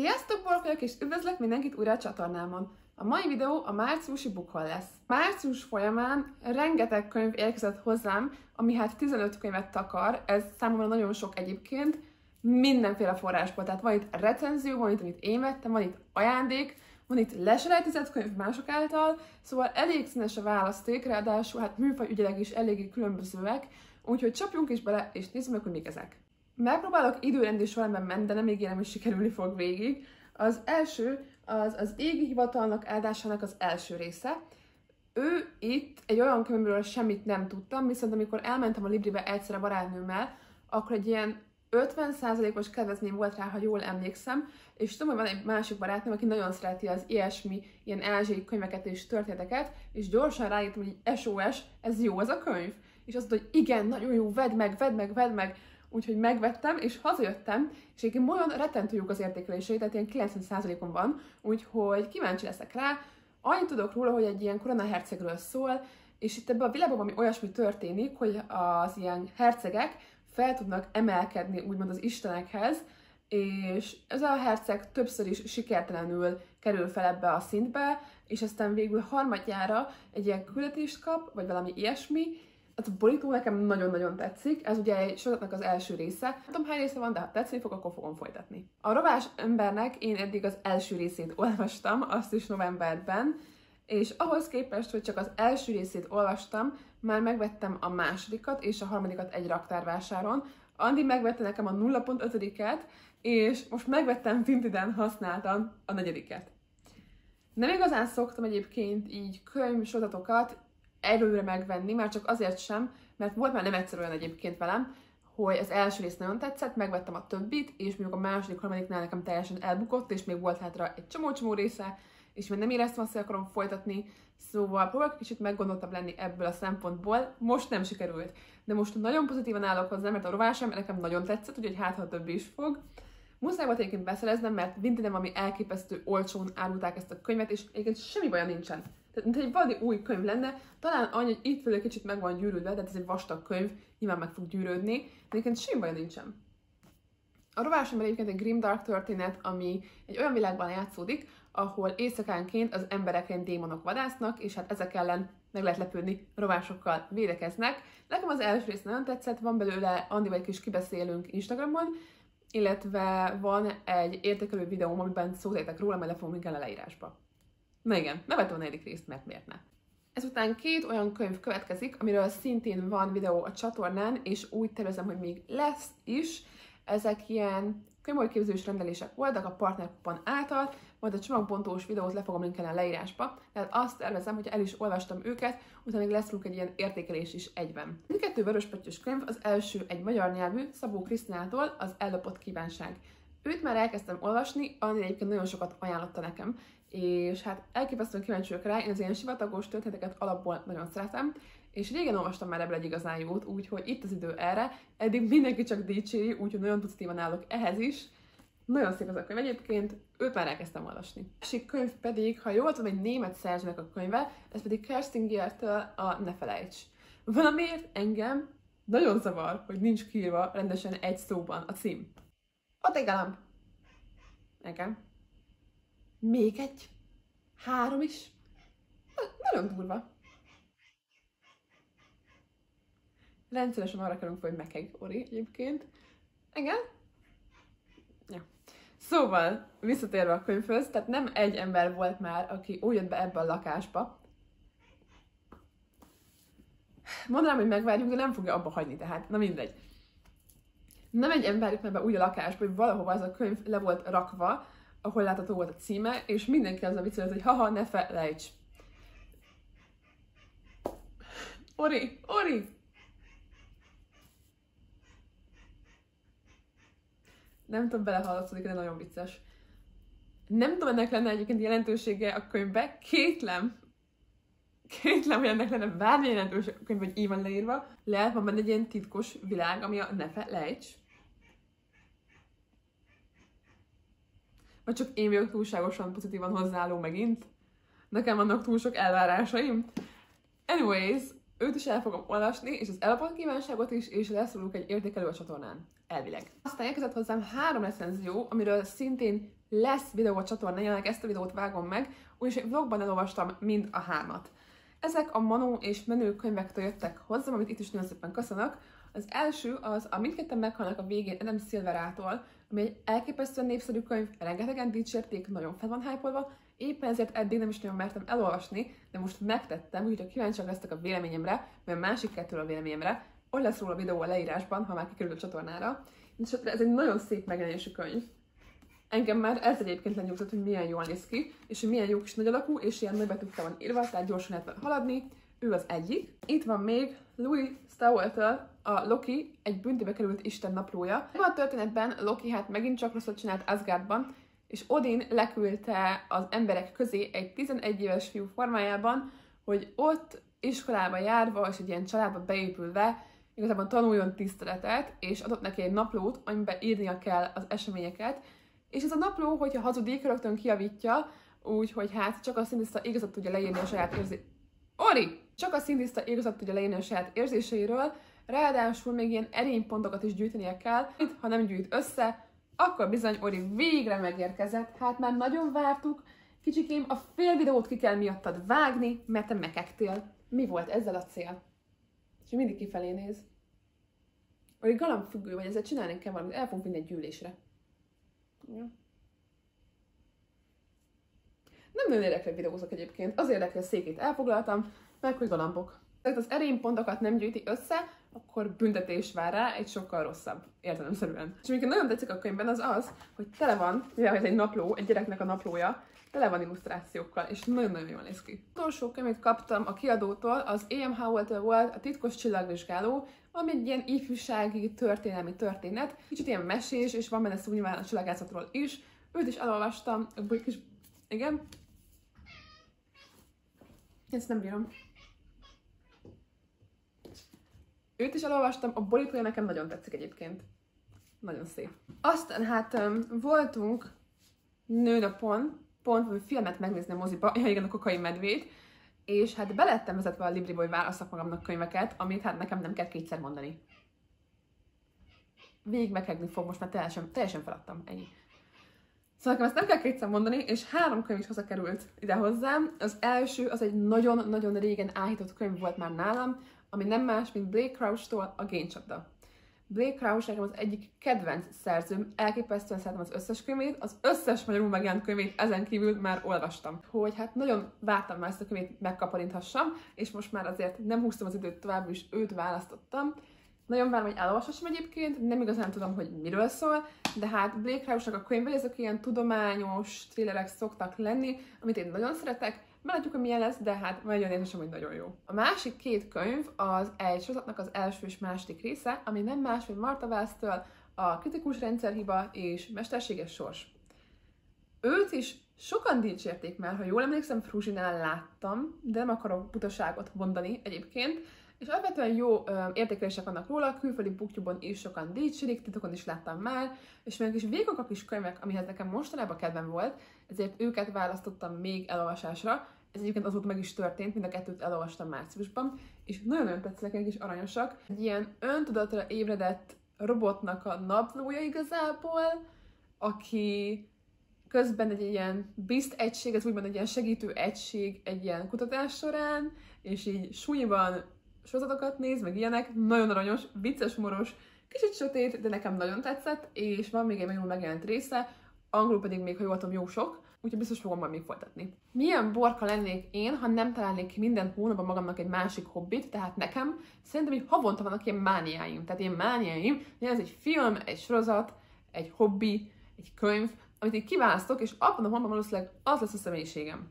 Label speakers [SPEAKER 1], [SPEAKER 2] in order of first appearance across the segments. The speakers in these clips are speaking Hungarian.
[SPEAKER 1] Sziasztok, borkolok, és üdvözlök mindenkit újra a csatornámon! A mai videó a márciusi bukhol lesz. Március folyamán rengeteg könyv érkezett hozzám, ami hát 15 könyvet takar, ez számomra nagyon sok egyébként, mindenféle forrásból. Tehát van itt recenzió, van itt, amit én vettem, van itt ajándék, van itt leselejtezett könyv mások által, szóval elég színes a választék, ráadásul hát műfajügyileg is eléggé különbözőek, úgyhogy csapjunk is bele, és nézzük meg, hogy mik ezek. Megpróbálok időrendi sorrendben menni, de nem ígérem, hogy sikerülni fog végig. Az első az az égi hivatalnak áldásának az első része. Ő itt egy olyan könyvről semmit nem tudtam, viszont amikor elmentem a Libribe egyszer a barátnőmmel, akkor egy ilyen 50%-os kedvezmény volt rá, ha jól emlékszem, és tudom, hogy van egy másik barátnőm, aki nagyon szereti az ilyesmi, ilyen ázsiai könyveket és történeteket, és gyorsan ráírtam, hogy SOS, ez jó ez a könyv? És azt mondta, hogy igen, nagyon jó, vedd meg, vedd meg, vedd meg, úgyhogy megvettem, és hazajöttem, és egyébként olyan rettentő jók az értékelései, tehát ilyen 90%-on van, úgyhogy kíváncsi leszek rá. Annyit tudok róla, hogy egy ilyen korona hercegről szól, és itt ebben a világban ami olyasmi történik, hogy az ilyen hercegek fel tudnak emelkedni úgymond az istenekhez, és ez a herceg többször is sikertelenül kerül fel ebbe a szintbe, és aztán végül harmadjára egy ilyen küldetést kap, vagy valami ilyesmi, ez a borító nekem nagyon-nagyon tetszik, ez ugye egy sorozatnak az első része. Nem tudom hány része van, de ha tetszeni fog, akkor fogom folytatni. A rovás embernek én eddig az első részét olvastam, azt is novemberben, és ahhoz képest, hogy csak az első részét olvastam, már megvettem a másodikat és a harmadikat egy raktárvásáron. Andi megvette nekem a 0.5-et, és most megvettem Vintiden használtan a negyediket. Nem igazán szoktam egyébként így könyvsorozatokat előre megvenni, már csak azért sem, mert volt már nem egyszer olyan egyébként velem, hogy az első rész nagyon tetszett, megvettem a többit, és mondjuk a második, harmadiknál nekem teljesen elbukott, és még volt hátra egy csomó-csomó része, és még nem éreztem azt, hogy akarom folytatni, szóval próbálok kicsit meggondoltabb lenni ebből a szempontból. Most nem sikerült, de most nagyon pozitívan állok hozzá, mert a rovásem nekem nagyon tetszett, úgyhogy hát ha több is fog. Muszáj volt egyébként beszereznem, mert Vinted ami elképesztő olcsón árulták ezt a könyvet, és egyébként semmi baja nincsen. Tehát, mint egy valami új könyv lenne, talán annyi, hogy itt fölé kicsit meg van gyűrődve, tehát ez egy vastag könyv, nyilván meg fog gyűrődni, de egyébként semmi baj nincsen. A rovásember egyébként egy grimdark történet, ami egy olyan világban játszódik, ahol éjszakánként az emberek démonok vadásznak, és hát ezek ellen meg lehet lepődni, rovásokkal védekeznek. Nekem az első rész nagyon tetszett, van belőle Andi egy kis kibeszélünk Instagramon, illetve van egy értékelő videóm, amiben szózétek róla, majd le fogom a leírásba. Na igen, nevettem a negyedik részt, mert miért ne? Ezután két olyan könyv következik, amiről szintén van videó a csatornán, és úgy tervezem, hogy még lesz is. Ezek ilyen könyvolyképzős rendelések voltak a partnerkupon által, majd a csomagbontós videót le fogom linkelni a leírásba, tehát azt tervezem, hogy el is olvastam őket, utána még lesz egy ilyen értékelés is egyben. Mindkettő vöröspöttyös könyv, az első egy magyar nyelvű, Szabó Krisztinától, az Ellopott kívánság. Őt már elkezdtem olvasni, Anni egyébként nagyon sokat ajánlotta nekem, és hát elképesztően kíváncsi vagyok rá, én az ilyen sivatagos történeteket alapból nagyon szeretem, és régen olvastam már ebből egy igazán jót, úgyhogy itt az idő erre, eddig mindenki csak dicséri, úgyhogy nagyon pozitívan állok ehhez is. Nagyon szép ez a könyv egyébként, őt már elkezdtem olvasni. A másik könyv pedig, ha jól tudom, egy német szerzőnek a könyve, ez pedig Kerstingiertől a Ne felejts. Valamiért engem nagyon zavar, hogy nincs kiírva rendesen egy szóban a cím. Ott egy galamb. Igen. Még egy. Három is. Nagyon durva. Rendszeresen arra kerülünk, hogy mekeg Ori egyébként. Igen? Ja. Szóval, visszatérve a könyvhöz, tehát nem egy ember volt már, aki úgy jött be ebbe a lakásba. Mondanám, hogy megvárjuk, de nem fogja abba hagyni, tehát na mindegy. Nem egy ember jött be úgy a lakásba, hogy valahova ez a könyv le volt rakva, ahol látható volt a címe, és mindenki az a viccelődött, hogy haha, ne felejts. Ori, Ori! Nem tudom, belehallatszódik, de nagyon vicces. Nem tudom, ennek lenne egyébként jelentősége a könyvbe. Kétlem, kétlem, hogy ennek lenne bármilyen jelentőség a könyv, hogy így van leírva. Lehet van benne egy ilyen titkos világ, ami a ne felejts. Vagy csak én vagyok túlságosan pozitívan hozzáálló megint. Nekem vannak túl sok elvárásaim. Anyways, őt is el fogom olvasni, és az elapott kívánságot is, és lesz róluk egy értékelő a csatornán. Elvileg. Aztán érkezett hozzám három recenzió, amiről szintén lesz videó a csatornán, jelenleg ezt a videót vágom meg, úgyis vlogban elolvastam mind a hármat. Ezek a Manó és Menő könyvektől jöttek hozzám, amit itt is nagyon szépen köszönök. Az első az a Mindketten meghalnak a végén Adam Silverától, ami egy elképesztően népszerű könyv, rengetegen dicsérték, nagyon fel van hype éppen ezért eddig nem is nagyon mertem elolvasni, de most megtettem, úgyhogy ha kíváncsiak lesztek a véleményemre, vagy a másik kettőről a véleményemre, ott lesz róla a videó a leírásban, ha már kikerül a csatornára. És ez egy nagyon szép megjelenésű könyv. Engem már ez egyébként lenyugtott, hogy milyen jól néz ki, és hogy milyen jó kis nagy alakú, és ilyen nagybetűkkel van írva, tehát gyorsan lehet haladni. Ő az egyik. Itt van még Louis stowell a Loki, egy büntibe került Isten naplója. Ebben a történetben Loki hát megint csak rosszat csinált Asgardban, és Odin leküldte az emberek közé egy 11 éves fiú formájában, hogy ott iskolába járva és egy ilyen családba beépülve igazából tanuljon tiszteletet, és adott neki egy naplót, amiben írnia kell az eseményeket, és ez a napló, hogyha hazudik, rögtön kiavítja, úgyhogy hát csak a színtiszta igazat tudja leírni a saját érzé... Ori! Csak a színtiszta igazat tudja leírni a saját érzéseiről, ráadásul még ilyen erénypontokat is gyűjtenie kell, ha nem gyűjt össze, akkor bizony Ori végre megérkezett, hát már nagyon vártuk, kicsikém, a fél videót ki kell miattad vágni, mert te mekektél. Mi volt ezzel a cél? És mindig kifelé néz. Ori galambfüggő vagy, ezzel csinálni kell valamit, el fogunk vinni egy gyűlésre. Ja. Nem nagyon érdekel videózok egyébként. Az érdekel, hogy a székét elfoglaltam, meg hogy galambok. Tehát az erénypontokat nem gyűjti össze, akkor büntetés vár rá, egy sokkal rosszabb értelemszerűen. És amikor nagyon tetszik a könyvben az az, hogy tele van, mivel ez egy napló, egy gyereknek a naplója, tele van illusztrációkkal, és nagyon-nagyon jól néz ki. Az utolsó könyvet kaptam a kiadótól, az A.M. Howell volt a titkos csillagvizsgáló, ami egy ilyen ifjúsági történelmi történet, kicsit ilyen mesés, és van benne szó nyilván a csillagászatról is. Őt is elolvastam, kis... igen. Ezt nem bírom. Őt is elolvastam, a borítója nekem nagyon tetszik egyébként. Nagyon szép. Aztán hát um, voltunk nőnapon, pont hogy filmet megnézni a moziba, ja igen, a kokai medvét, és hát belettem vezetve a Libriból, hogy válaszok magamnak könyveket, amit hát nekem nem kell kétszer mondani. Végig meghegni fog, most már teljesen, teljesen feladtam, ennyi. Szóval nekem ezt nem kell kétszer mondani, és három könyv is került ide hozzám. Az első, az egy nagyon-nagyon régen áhított könyv volt már nálam, ami nem más, mint Blake Crouch-tól a Géncsapda. Blake Crouch nekem az egyik kedvenc szerzőm, elképesztően szeretem az összes könyvét, az összes magyarul megjelent könyvét ezen kívül már olvastam. Hogy hát nagyon vártam már ezt a könyvét megkaparintassam, és most már azért nem húztam az időt tovább, és őt választottam. Nagyon várom, hogy elolvashassam egyébként, nem igazán tudom, hogy miről szól, de hát Blake Crouch-nak a könyvei, ezek ilyen tudományos thrillerek szoktak lenni, amit én nagyon szeretek, Meglátjuk, hogy milyen lesz, de hát nagyon érzem, hogy nagyon jó. A másik két könyv az egy sorozatnak az első és második része, ami nem más, mint Marta Vásztől, a kritikus rendszerhiba és mesterséges sors. Őt is sokan dicsérték már, ha jól emlékszem, Fruzsinál láttam, de nem akarok butaságot mondani egyébként, és alapvetően jó ö, értékelések vannak róla, külföldi booktube is sokan dicsérik, titokon is láttam már, és még is végok a kis könyvek, amihez nekem mostanában kedvem volt, ezért őket választottam még elolvasásra. Ez egyébként azóta meg is történt, mind a kettőt elolvastam márciusban, és nagyon-nagyon tetszenek, és aranyosak. Egy ilyen öntudatra ébredett robotnak a naplója igazából, aki közben egy ilyen bizt egység, ez úgymond egy ilyen segítő egység egy ilyen kutatás során, és így súlyban sorozatokat néz, meg ilyenek, nagyon aranyos, vicces, humoros, kicsit sötét, de nekem nagyon tetszett, és van még egy megjelent megjelent része, angolul pedig még, ha jól tudom, jó sok, úgyhogy biztos fogom majd még folytatni. Milyen borka lennék én, ha nem találnék minden hónapban magamnak egy másik hobbit, tehát nekem szerintem, hogy havonta vannak ilyen mániáim. Tehát ilyen mániáim, ez egy film, egy sorozat, egy hobbi, egy könyv, amit én kiválasztok, és abban a hónapban valószínűleg az lesz a személyiségem.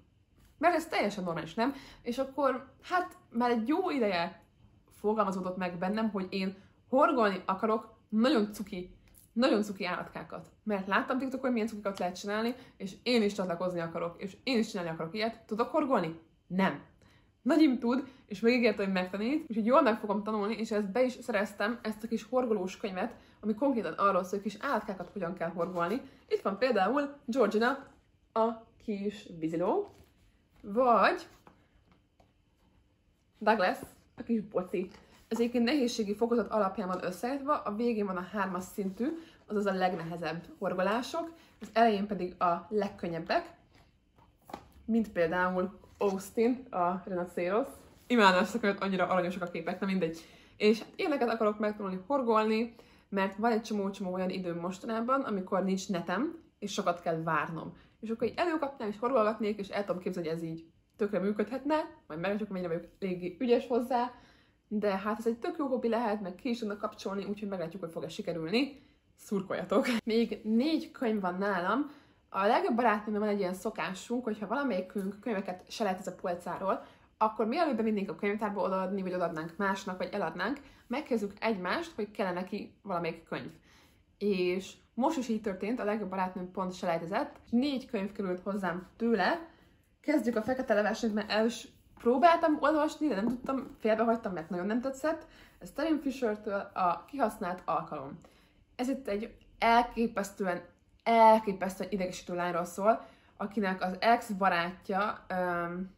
[SPEAKER 1] Mert ez teljesen normális, nem? És akkor, hát már egy jó ideje fogalmazódott meg bennem, hogy én horgolni akarok nagyon cuki, nagyon cuki állatkákat. Mert láttam TikTokon, hogy milyen cukikat lehet csinálni, és én is csatlakozni akarok, és én is csinálni akarok ilyet. Tudok horgolni? Nem. Nagyim tud, és megígérte, hogy megtanít, úgyhogy jól meg fogom tanulni, és ezt be is szereztem, ezt a kis horgolós könyvet, ami konkrétan arról szól, hogy kis állatkákat hogyan kell horgolni. Itt van például Georgina, a kis víziló, vagy Douglas, a kis boci. Ez egyébként nehézségi fokozat alapján van összeállítva, a végén van a hármas szintű, azaz a legnehezebb horgolások, az elején pedig a legkönnyebbek, mint például Austin, a Renaceros. Imádom ezt a annyira aranyosak a képek, nem mindegy. És hát ilyeneket akarok megtanulni horgolni, mert van egy csomó-csomó olyan időm mostanában, amikor nincs netem, és sokat kell várnom. És akkor így előkapnám, és horgolgatnék, és el tudom képzelni, hogy ez így tökre működhetne, majd meglátjuk, mennyire vagyok eléggé ügyes hozzá, de hát ez egy tök jó hobbi lehet, meg ki is tudnak kapcsolni, úgyhogy meglátjuk, hogy fog-e sikerülni. Szurkoljatok! Még négy könyv van nálam. A legjobb barátnőmmel van egy ilyen szokásunk, hogyha valamelyikünk könyveket se lehet ez a polcáról, akkor mielőtt bevinnénk a könyvtárba odaadni, vagy odaadnánk másnak, vagy eladnánk, megkezdjük egymást, hogy kellene neki valamelyik könyv. És most is így történt, a legjobb barátnőm pont selejtezett, négy könyv került hozzám tőle, kezdjük a fekete levesnek, mert els próbáltam olvasni, de nem tudtam, félbehagytam, mert nagyon nem tetszett. Ez Terry Fisher-től a kihasznált alkalom. Ez itt egy elképesztően, elképesztően idegesítő lányról szól, akinek az ex barátja um,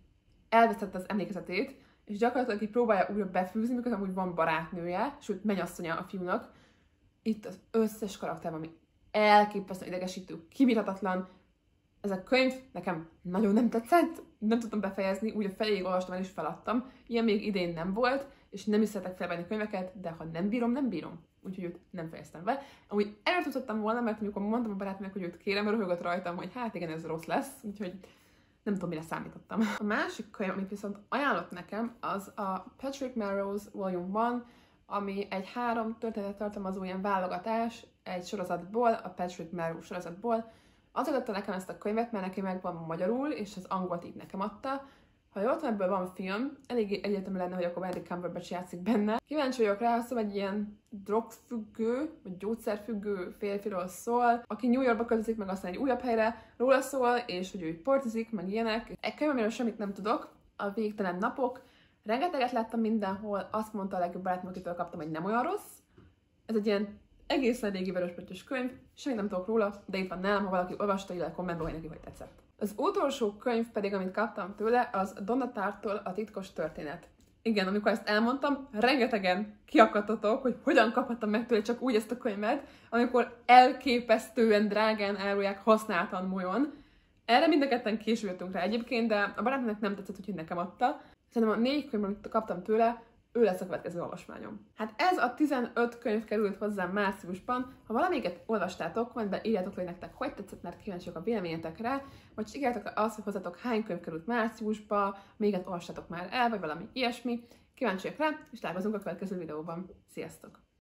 [SPEAKER 1] elvesztette az emlékezetét, és gyakorlatilag így próbálja újra befűzni, mikor amúgy van barátnője, sőt, mennyasszonya a fiúnak. Itt az összes karakter, ami elképesztően idegesítő, kibírhatatlan, ez a könyv nekem nagyon nem tetszett, nem tudtam befejezni, úgy a feléig olvastam el és feladtam. Ilyen még idén nem volt, és nem is szeretek felvenni könyveket, de ha nem bírom, nem bírom. Úgyhogy őt nem fejeztem be. Amúgy eltudottam volna, mert amikor mondtam a barátnak, hogy őt kérem, röhögött rajtam, hogy hát igen, ez rossz lesz, úgyhogy nem tudom, mire számítottam. A másik könyv, amit viszont ajánlott nekem, az a Patrick Melrose Volume 1, ami egy három történetet tartalmazó ilyen válogatás egy sorozatból, a Patrick Melrose sorozatból, Azért adta nekem ezt a könyvet, mert neki megvan magyarul, és az angolt így nekem adta. Ha jól tudom, ebből van film, eléggé egyértelmű lenne, hogy akkor Benedict Cumberbatch játszik benne. Kíváncsi vagyok rá, szóval egy ilyen drogfüggő, vagy gyógyszerfüggő férfiról szól, aki New Yorkba költözik, meg aztán egy újabb helyre róla szól, és hogy ő portizik, meg ilyenek. Egy könyv, amiről semmit nem tudok, a végtelen napok. Rengeteget láttam mindenhol, azt mondta a legjobb barátom, akitől kaptam, hogy nem olyan rossz. Ez egy ilyen egészen régi vörösbötös könyv, semmit nem tudok róla, de itt van nálam, ha valaki olvasta, ide kommentbe, hogy neki hogy tetszett. Az utolsó könyv pedig, amit kaptam tőle, az Donna a titkos történet. Igen, amikor ezt elmondtam, rengetegen kiakadtatok, hogy hogyan kaphattam meg tőle csak úgy ezt a könyvet, amikor elképesztően drágán árulják használtan molyon. Erre mind a ketten később jöttünk rá egyébként, de a barátnak nem tetszett, hogy nekem adta. Szerintem a négy könyv, amit kaptam tőle, ő lesz a következő olvasmányom. Hát ez a 15 könyv került hozzám márciusban. Ha valamelyiket olvastátok, majd be írjátok, hogy nektek hogy tetszett, mert kíváncsiak a véleményetekre, vagy írjátok azt, hogy hozzatok hány könyv került márciusba, méget olvastátok már el, vagy valami ilyesmi. Kíváncsiak rá, és találkozunk a következő videóban. Sziasztok!